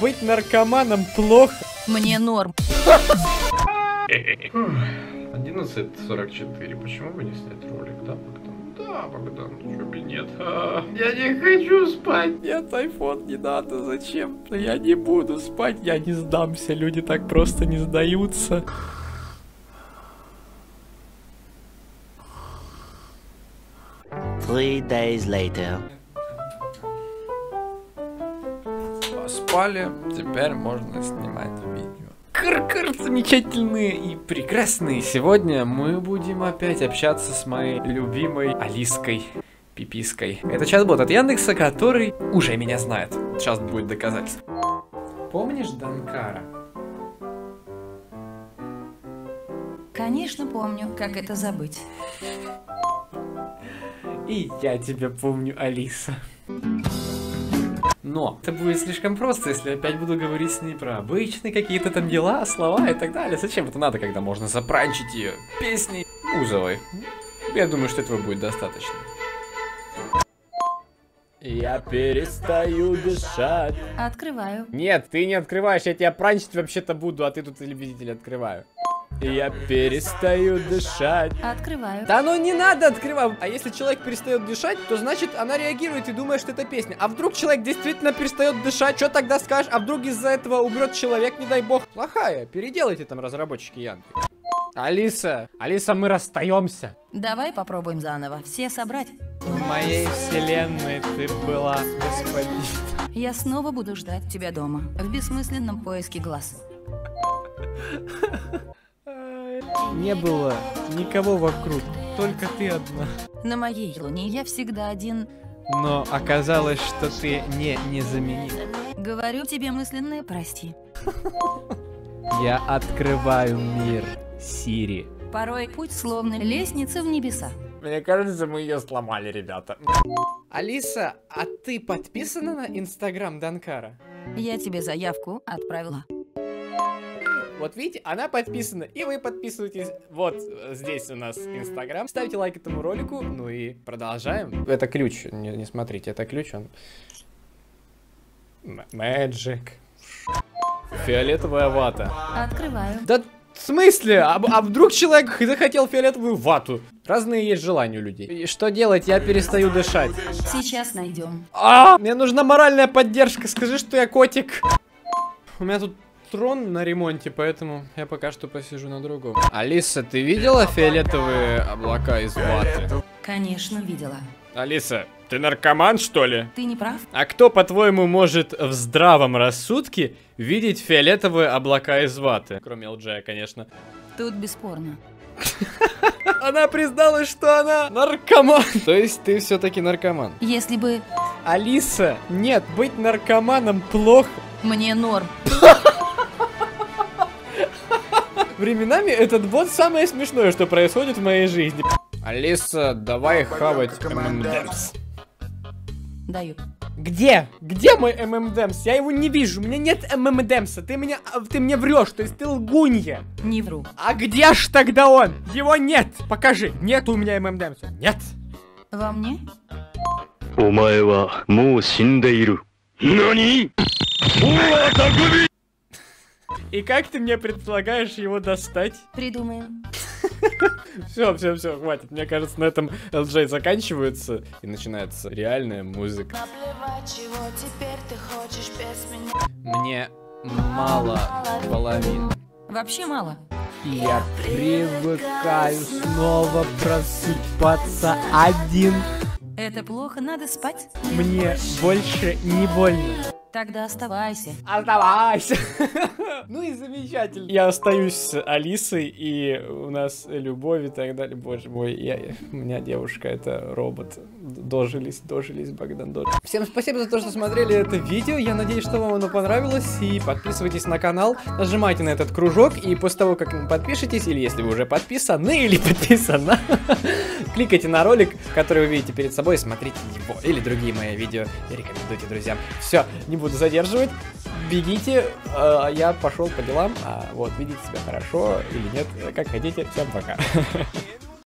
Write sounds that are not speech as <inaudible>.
Быть наркоманом плохо. Мне норм. 11.44. Почему бы не снять ролик, да, Богдан? Да, Богдан, чё бы нет. А, я не хочу спать. Нет, айфон не надо, зачем? Я не буду спать, я не сдамся, люди так просто не сдаются. Three days later. Поспали, теперь можно снимать видео. Кр-кр, замечательные и прекрасные. Сегодня мы будем опять общаться с моей любимой Алиской Пипиской. Это чат-бот от Яндекса, который уже меня знает. Сейчас будет доказательство. Помнишь Данкара? Конечно, помню, как это забыть. И я тебя помню, Алиса. Но это будет слишком просто, если опять буду говорить с ней про обычные какие-то там дела, слова и так далее. Зачем это надо, когда можно запранчить ее песней Узовой? Я думаю, что этого будет достаточно. Я перестаю дышать. Открываю. Нет, ты не открываешь, я тебя пранчить вообще-то буду, а ты тут телевизитель открываю. Я перестаю дышать. Открываю. Да ну не надо открывать. А если человек перестает дышать, то значит она реагирует и думает, что это песня. А вдруг человек действительно перестает дышать, что тогда скажешь? А вдруг из-за этого умрет человек, не дай бог. Плохая, переделайте там разработчики Янки. Алиса, Алиса, мы расстаемся. Давай попробуем заново. Все собрать. В моей вселенной ты была господин. Я снова буду ждать тебя дома. В бессмысленном поиске глаз. <laughs> Не было никого вокруг, только ты одна. На моей луне я всегда один. Но оказалось, что ты не незаменим. Говорю тебе мысленное прости. Я открываю мир, Сири. Порой путь словно лестница в небеса. Мне кажется, мы ее сломали, ребята. Алиса, а ты подписана на Инстаграм Данкара? Я тебе заявку отправила. Вот видите, она подписана, и вы подписываетесь. Вот э, здесь у нас Инстаграм. Ставьте лайк этому ролику, ну и продолжаем. Это ключ, не, не смотрите, это ключ, он... Magic. Фиолетовая вата. Открываю. Да в смысле? А, а вдруг человек захотел фиолетовую вату? Разные есть желания у людей. И что делать? Я перестаю дышать. Сейчас найдем. А, мне нужна моральная поддержка. Скажи, что я котик. У меня тут трон на ремонте, поэтому я пока что посижу на другом. Алиса, ты видела фиолетовые облака из ваты? Конечно, видела. Алиса, ты наркоман, что ли? Ты не прав? А кто, по-твоему, может в здравом рассудке видеть фиолетовые облака из ваты? Кроме ЛДЖ, конечно. Тут бесспорно. <laughs> Она призналась, что она наркоман. То есть ты все-таки наркоман. Если бы Алиса, нет, быть наркоманом плохо. мне норм. Временами этот бот самое смешное, что происходит в моей жизни. Алиса, давай хавать ММДМС. Даю. Где? Где мой ММДМС? Я его не вижу, у меня нет ММДМСа. Ты меня, а, ты мне врешь, то есть ты лгунья. Не вру. А где ж тогда он? Его нет. Покажи. Нет у меня ММДМСа. Нет. Во мне? お前はもう死んでいる。何 и как ты мне предлагаешь его достать? Придумаем. Все, все, все, хватит. Мне кажется, на этом LJ заканчивается и начинается реальная музыка. Наплевать, чего теперь ты хочешь без меня Мне мало половин. Вообще мало. Я привыкаю снова просыпаться один. Это плохо, надо спать. Мне больше не больно. Тогда оставайся. Оставайся. <laughs> Ну и замечательно. Я остаюсь с Алисой, и у нас любовь и так далее. Боже мой, я, у меня девушка это робот. Дожились, дожились, Богдан, дожились. Всем спасибо за то, что смотрели это видео. Я надеюсь, что вам оно понравилось. И подписывайтесь на канал, нажимайте на этот кружок. И после того, как вы подпишетесь, или если вы уже подписаны, <laughs> или подписана, <laughs> кликайте на ролик, который вы видите перед собой, и смотрите его. Или другие мои видео. И рекомендуйте друзьям. Все, не буду задерживать. Бегите, э, я пошел по делам. А вот, видите себя хорошо или нет, как хотите. Всем пока. <laughs>